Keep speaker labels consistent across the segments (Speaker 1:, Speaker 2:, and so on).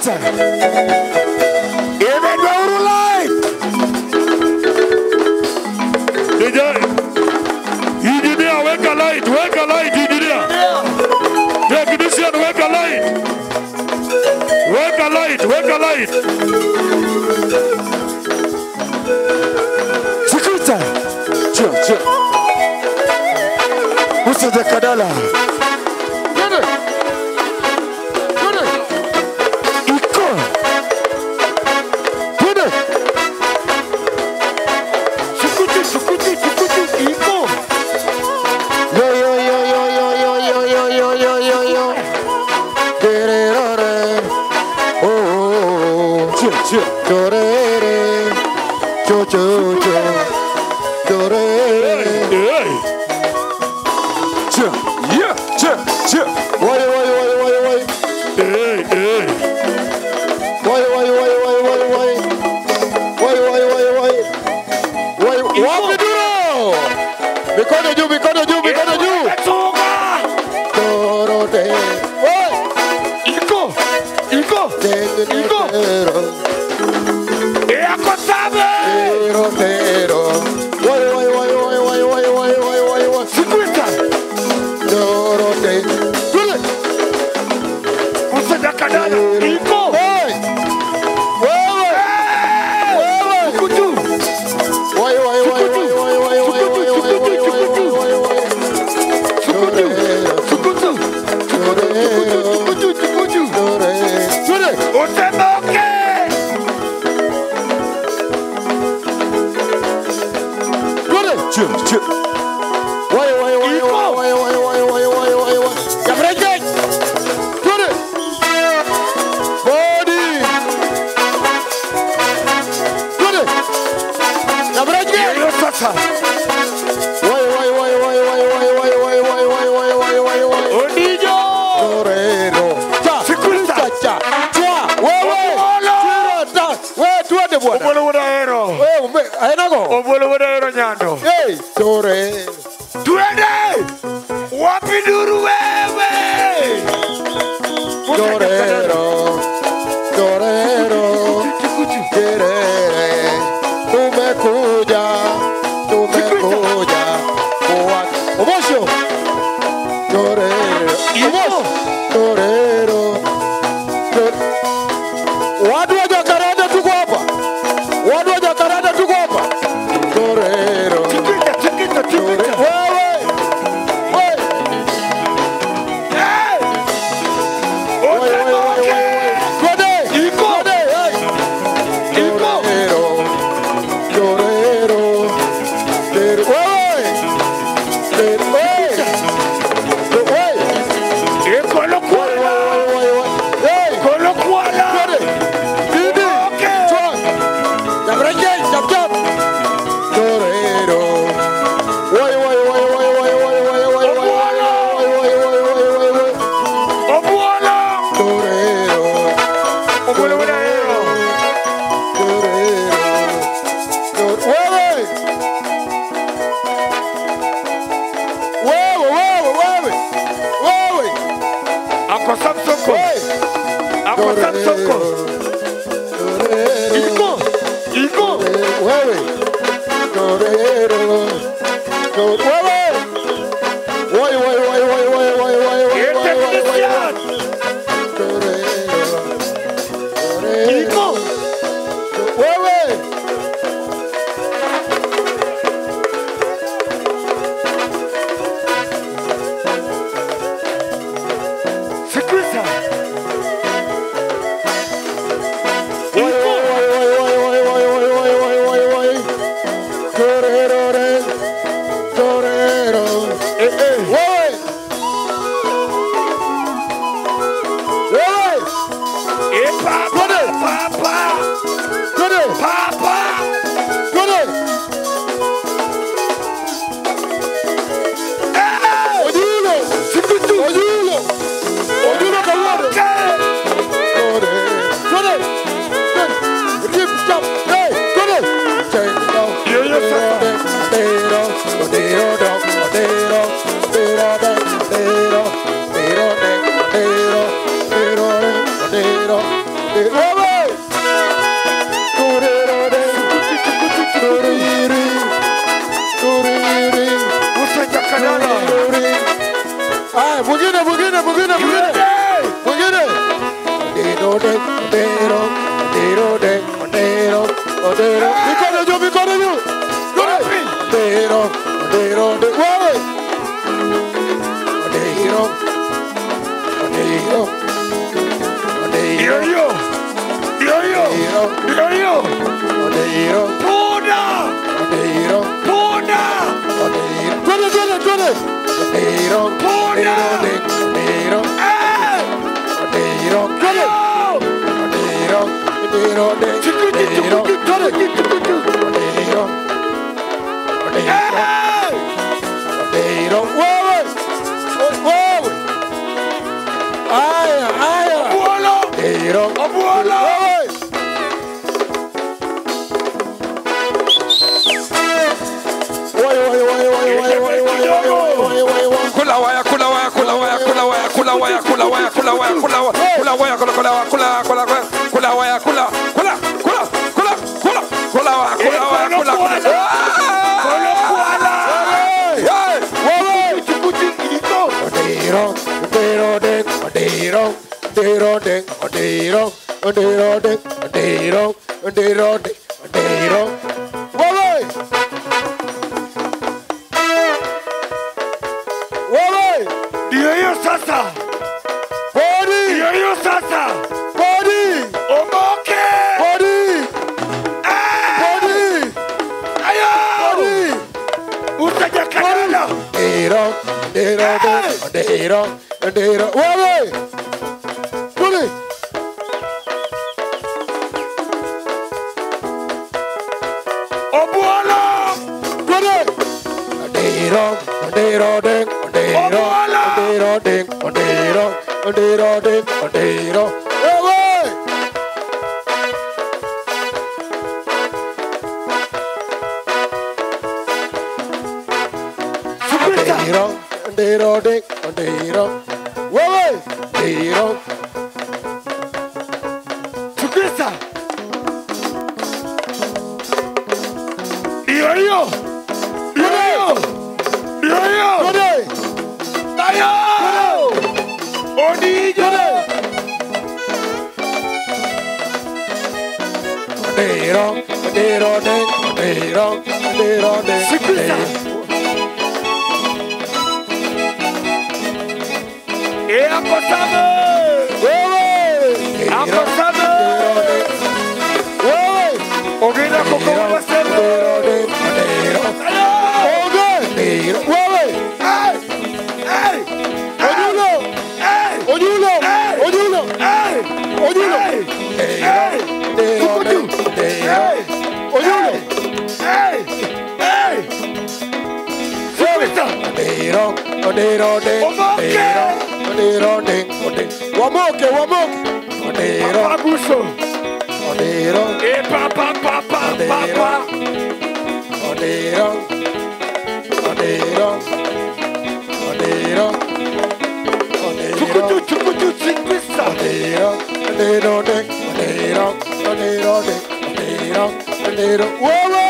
Speaker 1: Peter. Even your
Speaker 2: life. Engineer, engineer, wake a light, wake a light,
Speaker 1: engineer. Technician, wake a light. Wake a light, wake a light.
Speaker 2: Chikuta.
Speaker 1: Chill, chill.
Speaker 2: Musa
Speaker 1: Kadala. Chill, chill. Ya Body. Good it.
Speaker 2: Ya
Speaker 1: frente. Ya frente. Wait, wait,
Speaker 2: wait, wait,
Speaker 1: wait, wait, wait,
Speaker 2: wait, tú bueno.
Speaker 1: Hey.
Speaker 2: Tuende. Wapi duru wewe.
Speaker 1: Torero. Torero. Kerere. Tumekuja. Tumekuja. Kuwa. Obosho. Torero. Obosho. Torero. Torero. Wadu Papa. Papa.
Speaker 3: Kula kula kula kula kula waya, kula kula kula kula kula kula waya, kula waya, kula kula.
Speaker 1: Odero, odero, de, odero, odero, de, odero, odero, de, odero, odero, de, odero. ndero ndero wewe kuli
Speaker 2: obuola
Speaker 1: kuli ndero ndero ding ndero
Speaker 2: ndero
Speaker 1: ding ndero ndero ding ndero Hero, dick,
Speaker 2: hero.
Speaker 1: Whoa, dero. Chukwisa. Yo yo. Yo
Speaker 2: yo. Yo yo. Today. Tayo. Odi yo.
Speaker 1: Dero,
Speaker 2: dero dick,
Speaker 1: dero, dero dick. Chukwisa. Odero, Odero, Odero. Wamoke, wamoke. Odero,
Speaker 2: Abuso.
Speaker 1: odero, eh,
Speaker 2: E papa papa papa.
Speaker 1: odero, odero, odero, odero.
Speaker 2: Chukutu chukutu sikwisa.
Speaker 1: Odero, odero, de, odero, odero, de, odero, odero. Wewe! Body,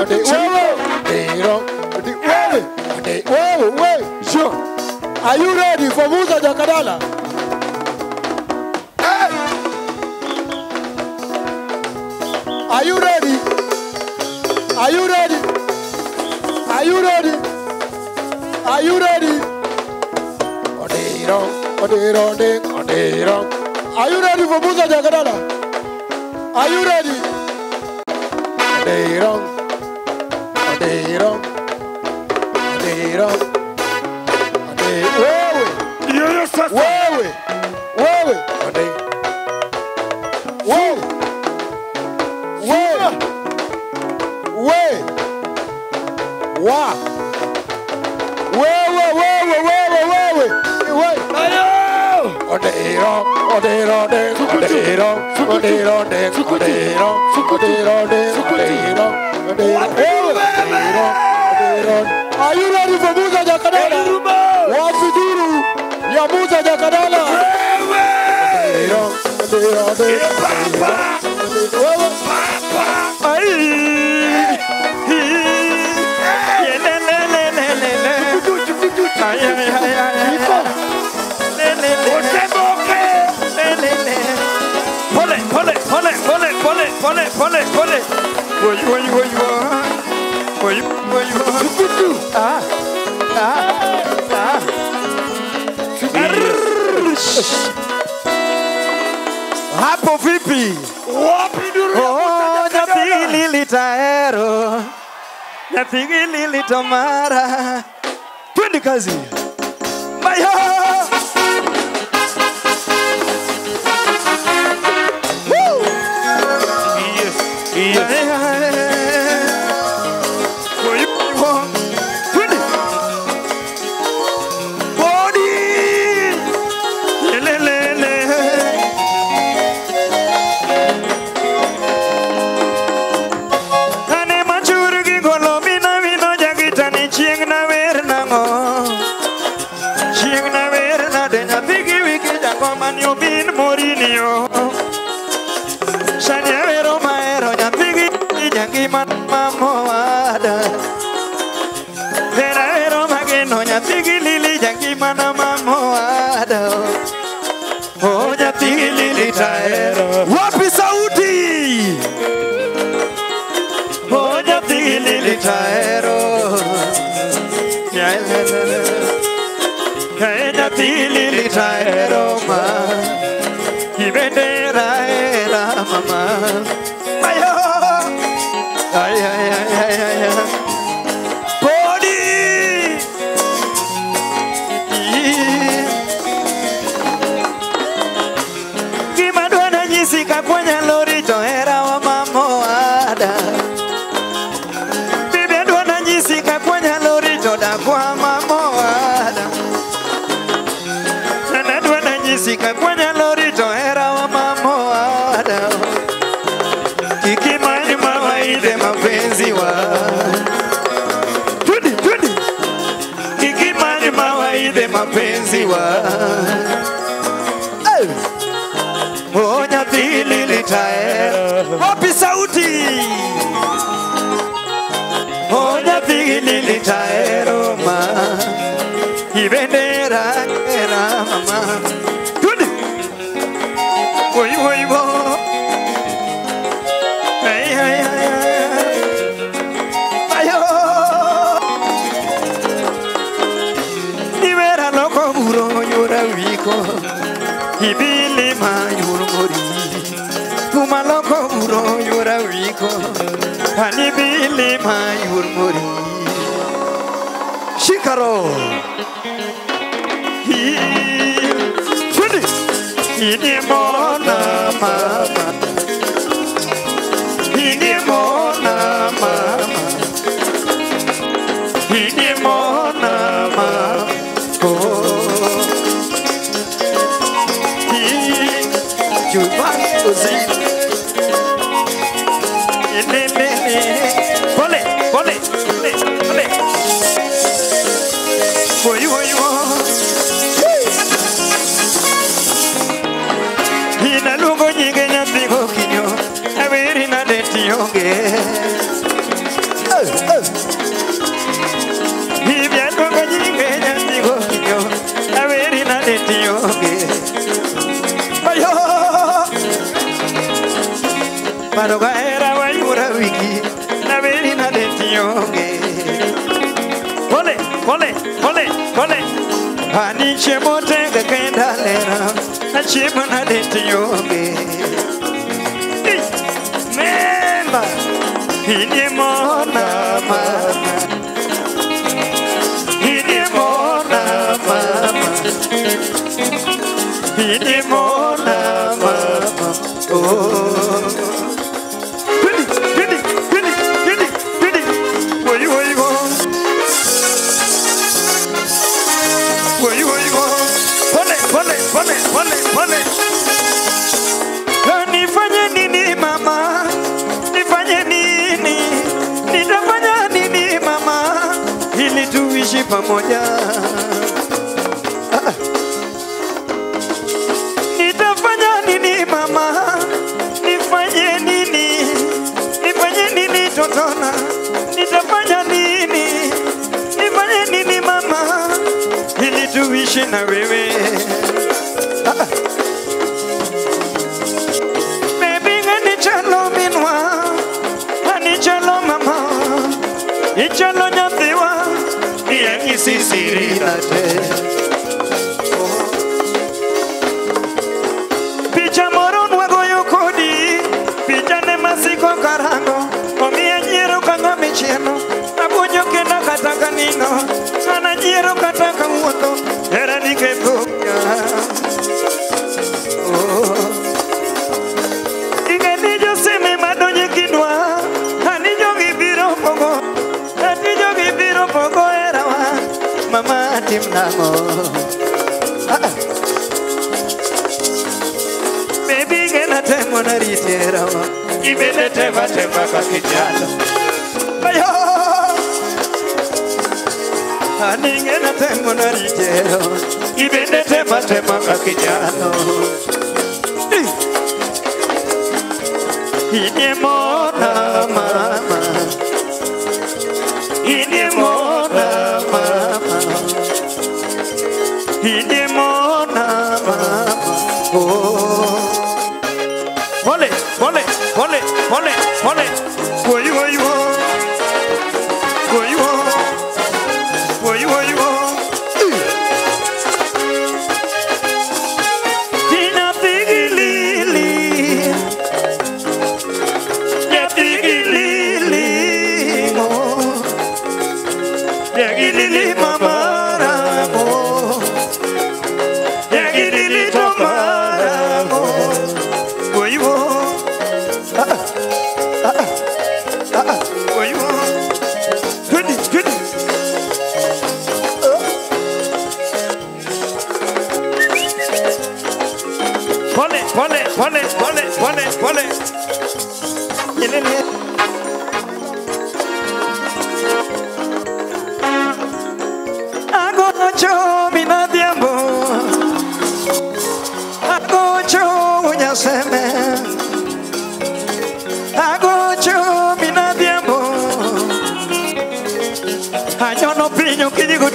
Speaker 1: odero, ode- wewe, odero, ode- wewe, ode- wewe, wewe, sure. Are you ready for Musa Jakadala?
Speaker 2: Hey.
Speaker 1: Are you ready? Are you ready? Are you ready? Are you ready? Odero, odero, de, odero. Are you ready for Musa Jakadala? Are you ready? Odero, Odero. Odero. Ode- Wewe,
Speaker 2: hiyo sasa.
Speaker 1: wewe, wewe. Ode- Wewe. Wewe. We. Wa. Wewe, wewe, wewe, wewe. We.
Speaker 2: Ayo!
Speaker 1: Odero, odero, de, odero, odero, de, odero, odero, de, odero, odero, odero, odero. Are you ready for Musa Jakadala? Wapi duru ya Musa Jakadala?
Speaker 2: Wewe!
Speaker 1: Odero, odero, de,
Speaker 2: Papa!
Speaker 1: Wewe.
Speaker 2: Papa!
Speaker 3: Ai. Yelelelelelele. Ay, ay, ay, ay, ay. Lelele.
Speaker 2: Usiboke!
Speaker 3: Lelele. Pole, pole, pole, pole, pole, pole, pole, pole. Woy, woy, woy, woy. Yes. Hapo vipi? Oh,
Speaker 2: nafikiri
Speaker 3: litaero, nafikiri litamara. Twende kazi. Ibili ma yurmori Puma loko buro yura wiko. Ani bili ma yurmori Shikaro. Ini mona mama and I 이게 뭐라만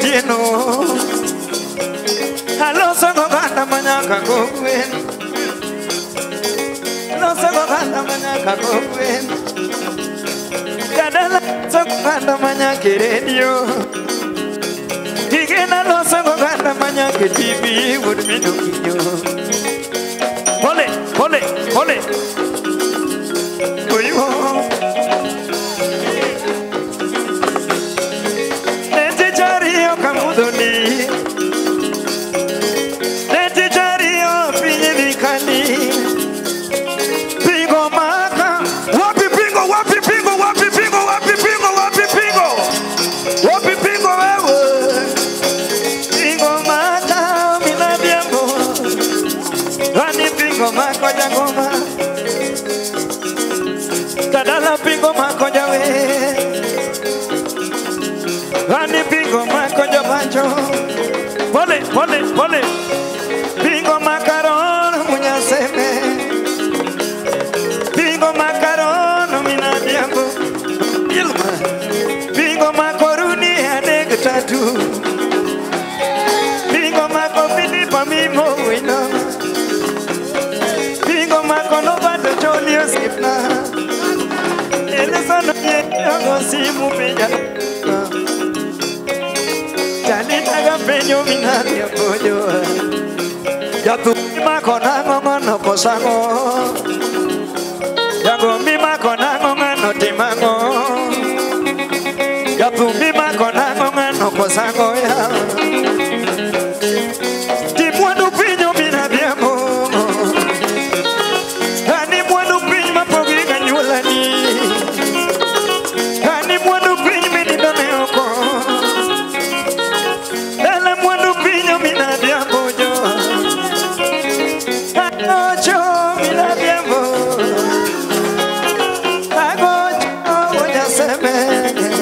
Speaker 3: jino Aloso goganda manyaka kogwen Aloso goganda manyaka kogwen Kadala so goganda manyaka radio. Igena loso goganda manyaka TV would me do you Pole, pole, pole Ponle, ponle. Pingo macaron, muñaceme. Pingo macaron, mi diambo. Ilma. Pingo macoruni, anegtatu. Pingo macopini, pamimo. nyo minati bojo Jatu mima kona ngongono kosango. Jango mima kona ngongono timango. Jatu mima kona ngongono kosango. man.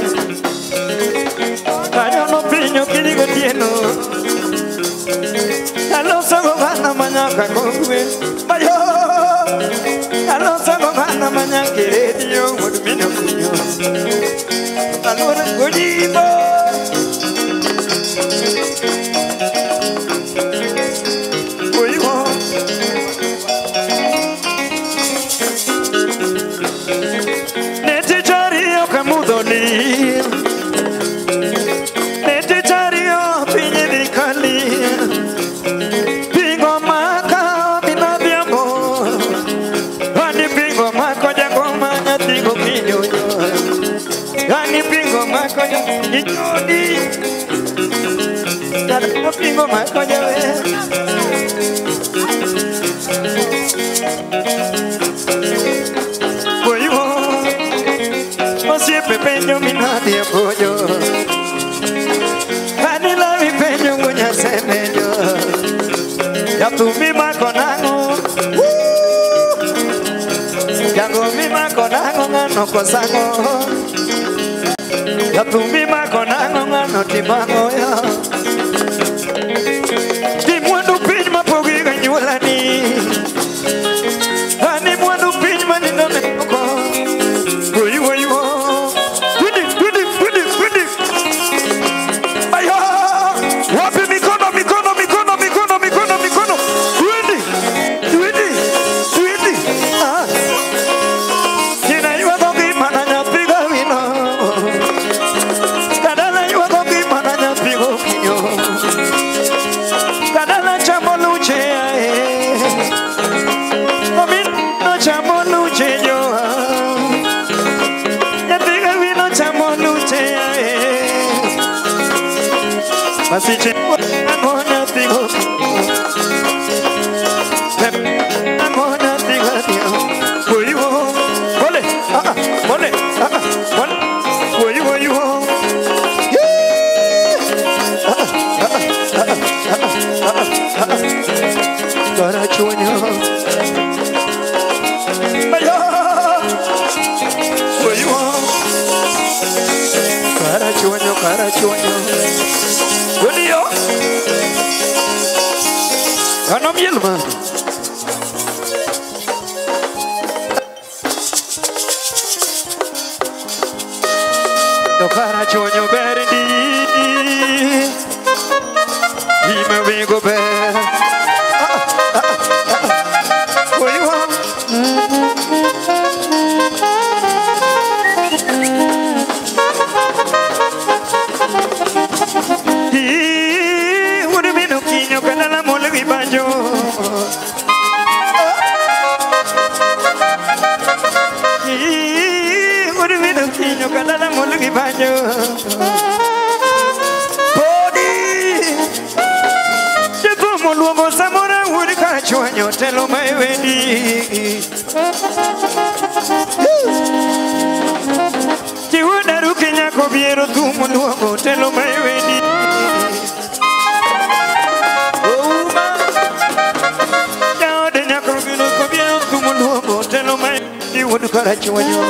Speaker 3: nokozango yapumimako nangonga notimango Tokara chonyo berendi Ima wingo berendi Marcelo may wedi Chiwuda rukenya kobiero tumundu wa Marcelo may wedi Chiwuda rukenya kobiero tumundu wa Marcelo may Chiwuda karachi wanyo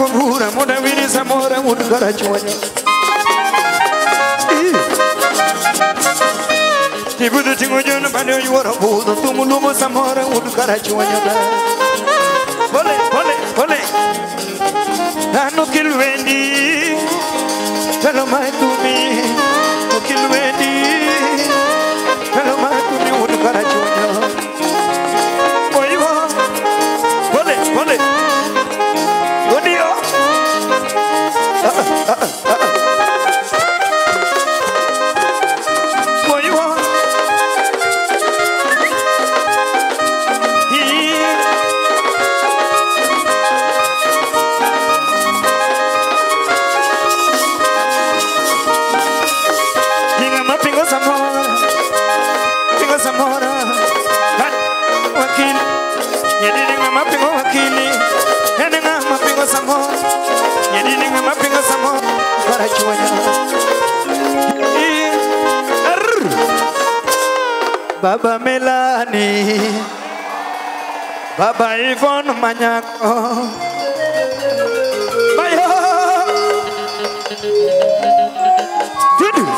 Speaker 3: fămură Mură vine să moră un cărăciun Te budu tingujon pane yuoro budu tumulu mo samora un karachuanya da Bole bole bole. Nanu kilwendi Telo mai Baba Melani Baba Ivon Manyako. Bayo Didi.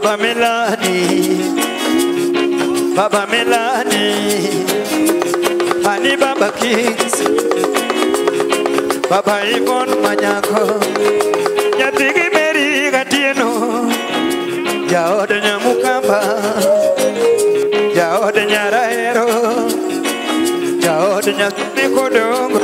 Speaker 3: Baba Milani, Baba Milani, Honey Baba Kings, Baba Yvonne Manyako, Yatigi Mary Gatieno, Yaodanya Mukamba, Yaodanya Raero, Yaodanya Kodongo.